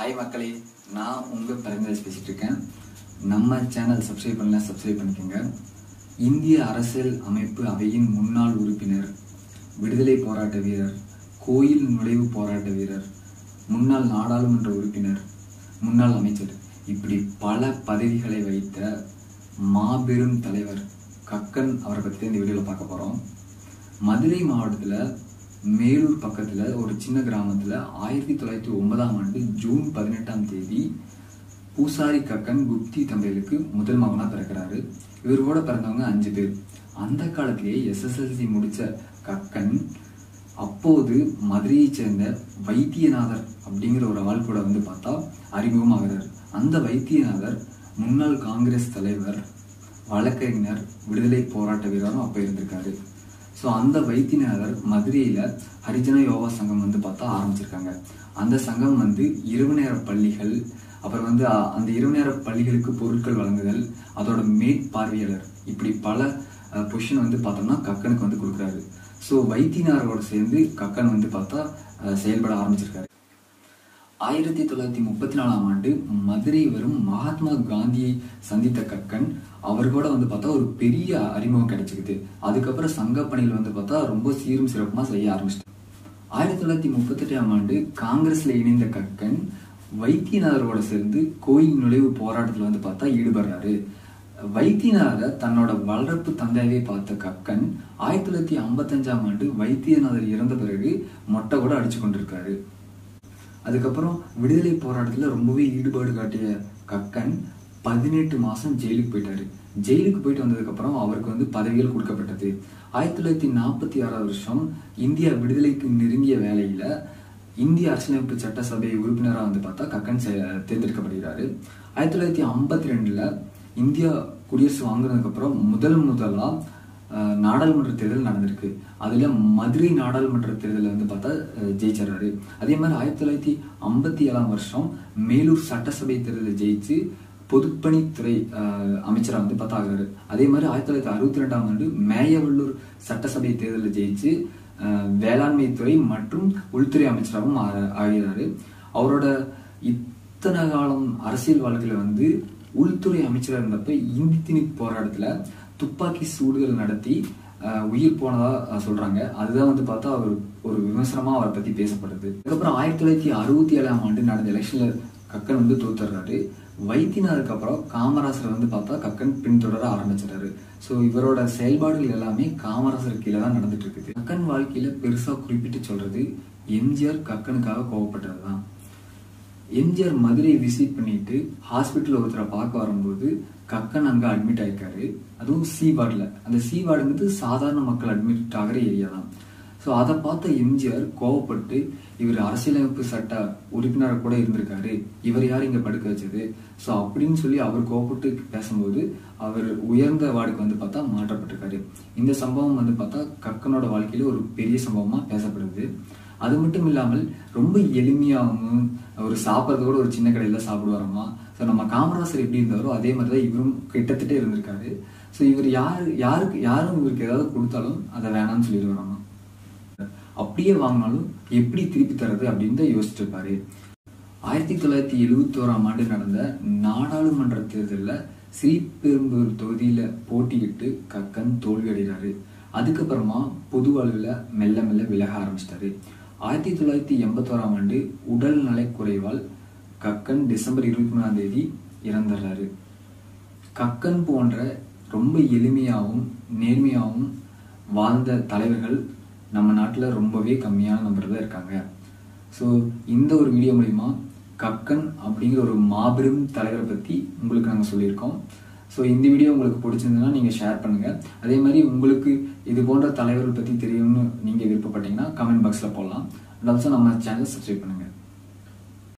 Hi மக்களே நான் உங்கள் பரந்தராஜ் பேசிகிட்டு இருக்கேன் நம்ம சேனல் சப்ஸ்கிரைப் பண்ணல சப்ஸ்கிரைப் பண்ணிக்கோங்க. இந்திய அரசியல் அமைப்பு அவையின் முன்னாள் உறுப்பினர் விடுதலை போராட்ட வீரர் கோயில் நுழைவு போராட்ட வீரர் முன்னாள் நாடாளுமன்ற உறுப்பினர் முன்னாள் அமைச்சர் இப்படி பல பதவிகளை வைத்த மாபெரும் தலைவர் கக்கன் அவரை பற்றி இந்த வீடியோவில் பார்க்க போகிறோம் மதுரை மாவட்டத்தில் மேலூர் பக்கத்தில் ஒரு சின்ன கிராமத்தில் ஆயிரத்தி தொள்ளாயிரத்தி ஒன்பதாம் ஆண்டு ஜூன் பதினெட்டாம் தேதி பூசாரி கக்கன் குப்தி தம்பைகளுக்கு முதல் மகனாக பிறக்கிறாரு. இவரோட பிறந்தவங்க அஞ்சு பேர். அந்த காலத்திலேயே எஸ்எஸ்எல்சி முடித்த கக்கன் அப்போது மதுரையைச் சேர்ந்த வைத்தியநாதர் அப்படிங்கிற ஒரு ஆள் கூட வந்து பார்த்தா அறிமுகமாகிறார் அந்த வைத்தியநாதர் முன்னாள் காங்கிரஸ் தலைவர் வழக்கறிஞர் விடுதலை போராட்ட வீரரும் அப்போ இருந்திருக்காரு. ஸோ அந்த வைத்தியநாதர் மதுரையில் ஹரிஜன யோகா சங்கம் வந்து பார்த்தா ஆரம்பிச்சிருக்காங்க. அந்த சங்கம் வந்து இரவு நேர பள்ளிகள் அப்புறம் வந்து அந்த இரவு நேர பள்ளிகளுக்கு பொருட்கள் வழங்குதல் அதோட மேற்பார்வையாளர் இப்படி பல பொசிஷன் வந்து பார்த்தோம்னா கக்கனுக்கு வந்து கொடுக்குறாரு. ஸோ வைத்தியநாதரோட சேர்ந்து கக்கன் வந்து பார்த்தா செயல்பட ஆரம்பிச்சிருக்காரு. ஆயிரத்தி தொள்ளாயிரத்தி முப்பத்தி நாலாம் ஆண்டு மதுரை வரும் மகாத்மா காந்தியை சந்தித்த கக்கன் அவர் கூட வந்து பார்த்தா ஒரு பெரிய அறிமுகம் கிடைச்சிக்குது. அதுக்கப்புறம் சங்க பணிகள் வந்து பார்த்தா ரொம்ப சீரும் சிறப்புமா செய்ய ஆரம்பிச்சிட்டு ஆயிரத்தி தொள்ளாயிரத்தி முப்பத்தெட்டாம் ஆண்டு காங்கிரஸ்ல இணைந்த கக்கன் வைத்தியநாதரோட சேர்ந்து கோயில் நுழைவு போராட்டத்தில் வந்து பார்த்தா ஈடுபடுறாரு. வைத்தியநாதரை தன்னோட வளர்ப்பு தந்தையவே பார்த்த கக்கன் ஆயிரத்தி தொள்ளாயிரத்தி ஐம்பத்தஞ்சாம் ஆண்டு வைத்தியநாதர் இறந்த பிறகு மொட்டை கூட அடிச்சு கொண்டிருக்காரு. அதுக்கப்புறம் விடுதலை போராட்டத்தில் ரொம்பவே ஈடுபாடு காட்டிய கக்கன் பதினெட்டு மாதம் ஜெயிலுக்கு போயிட்டாரு. ஜெயிலுக்கு போயிட்டு வந்ததுக்கப்புறம் அவருக்கு வந்து பதவிகள் கொடுக்கப்பட்டது. ஆயிரத்தி தொள்ளாயிரத்தி நாற்பத்தி ஆறாவது வருஷம் இந்தியா விடுதலைக்கு நெருங்கிய வேலையில் இந்திய அரசியலமைப்பு சட்டசபை உறுப்பினராக வந்து பார்த்தா கக்கன் செ- தேர்ந்தெடுக்கப்படுகிறாரு. ஆயிரத்தி தொள்ளாயிரத்தி ஐம்பத்தி ரெண்டில் இந்தியா குடியரசு வாங்கினதுக்கப்புறம் முதல் முதலாக நாடாளுமன்ற தேர்தல் நடந்திருக்கு. அதுல மதுரை நாடாளுமன்ற தேர்தலில் வந்து பார்த்தா அஹ், ஜெயிச்சிடுறாரு அதே மாதிரி ஆயிரத்தி தொள்ளாயிரத்தி ஐம்பத்தி ஏழாம் வருஷம் மேலூர் சட்டசபை தேர்தலில் ஜெயிச்சு பொதுப்பணித்துறை அஹ், அமைச்சரா வந்து பார்த்தா ஆகிறாரு. அதே மாதிரி ஆயிரத்தி தொள்ளாயிரத்தி அறுபத்தி ரெண்டாம் ஆண்டு மேயவள்ளூர் சட்டசபை தேர்தலில் ஜெயிச்சு அஹ், வேளாண்மை துறை மற்றும் உள்துறை அமைச்சராகவும் ஆகிறாரு. அவரோட இத்தனை காலம் அரசியல் வாழ்க்கையில் வந்து உள்துறை அமைச்சராக இருந்தப்ப இந்தி திணிப்பு போராட்டத்துல துப்பாக்கி சூடுகள் நடத்தி உயிர் போனதா சொல்கிறாங்க சொல்றாங்க. அதுதான் வந்து பார்த்தா அவர் ஒரு விமர்சனமா அவரை பத்தி பேசப்படுது. அதுக்கப்புறம் ஆயிரத்தி தொள்ளாயிரத்தி அறுபத்தி ஏழாம் ஆண்டு நடந்த எலெக்ஷன்ல கக்கன் வந்து தோத்துறாரு. வைத்தியநாதருக்கு அப்புறம் காமராசர் வந்து பார்த்தா கக்கன் பின்தொடர ஆரம்பிச்சிட்டாரு ஸோ இவரோட செயல்பாடுகள் எல்லாமே காமராசர் கீழே தான் நடந்துட்டு இருக்குது. கக்கன் வாழ்க்கையில பெருசா குறிப்பிட்டு சொல்றது எம்ஜிஆர் கக்கனுக்காக கோவப்பட்டது தான் எம்ஜிஆர் மதுரையை விசிட் பண்ணிட்டு ஹாஸ்பிட்டல் ஒருத்தரை பார்க்க வரும்போது கக்கன் அங்கே அட்மிட் ஆயிருக்காரு. அதுவும் சி வார்டில் அந்த சி வார்டுங்கிறது சாதாரண மக்கள் அட்மிட் ஆகிற ஏரியா தான். ஸோ அதை பார்த்த எம்ஜிஆர் கோவப்பட்டு இவர் அரசியலமைப்பு சட்ட உறுப்பினராக கூட இருந்திருக்காரு. இவர் யார் இங்கே படுக்க வச்சது? ஸோ அப்படின்னு சொல்லி அவர் கோவப்பட்டு பேசும்போது அவர் உயர்ந்த வார்டுக்கு வந்து பார்த்தா மாற்றப்பட்டிருக்காரு. இந்த சம்பவம் வந்து பார்த்தா கக்கனோட வாழ்க்கையில ஒரு பெரிய சம்பவமாக பேசப்படுது. அது மட்டும் இல்லாமல் ரொம்ப எளிமையாகவும் ஒரு சாப்பிட்றது கூட ஒரு சின்ன கடையில் சாப்பிடுவாரம்மா ஸோ நம்ம காமராசர் எப்படி இருந்தாரோ அதே மாதிரி தான் இவரும் கிட்டத்தட்ட இருந்திருக்காரு. ஸோ இவர் யார் யாருக்கு யாரும் இவருக்கு ஏதாவது கொடுத்தாலும் அதை வேணாம்னு சொல்லிடுவாராம்மா அப்படியே வாங்கினாலும் எப்படி திருப்பி தர்றது அப்படின்னு தான் யோசிச்சிருப்பாரு. ஆயிரத்தி தொள்ளாயிரத்தி எழுபத்தோராம் ஆண்டு நடந்த நாடாளுமன்ற தேர்தலில் ஸ்ரீபெரும்பூர் தொகுதியில போட்டியிட்டு கக்கன் தோல்வி அடைகிறாரு அதுக்கப்புறமா பொது அளவில் மெல்ல மெல்ல விலக ஆரம்பிச்சிட்டாரு. ஆயிரத்தி தொள்ளாயிரத்தி எண்பத்தோராம் ஆண்டு உடல் நலக்குறைவால் கக்கன் டிசம்பர் இருபத்தி மூணாம் தேதி இறந்துடுறாரு. கக்கன் போன்ற ரொம்ப எளிமையாகவும் நேர்மையாகவும் வாழ்ந்த தலைவர்கள் நம்ம நாட்டில் ரொம்பவே கம்மியான நம்பர் தான் இருக்காங்க. ஸோ இந்த ஒரு வீடியோ மூலிமா கக்கன் அப்படிங்கிற ஒரு மாபெரும் தலைவரை பற்றி உங்களுக்கு நாங்கள் சொல்லியிருக்கோம். ஸோ இந்த வீடியோ உங்களுக்கு பிடிச்சிருந்ததுன்னா நீங்கள் ஷேர் பண்ணுங்கள் அதே மாதிரி உங்களுக்கு இது போன்ற தலைவர்கள் பற்றி தெரியும்னு நீங்கள் விருப்பப்பட்டீங்கன்னா கமெண்ட் பாக்ஸில் போடலாம். அண்ட் ஆல்சோ நம்ம சேனல் சப்ஸ்கிரைப் பண்ணுங்கள்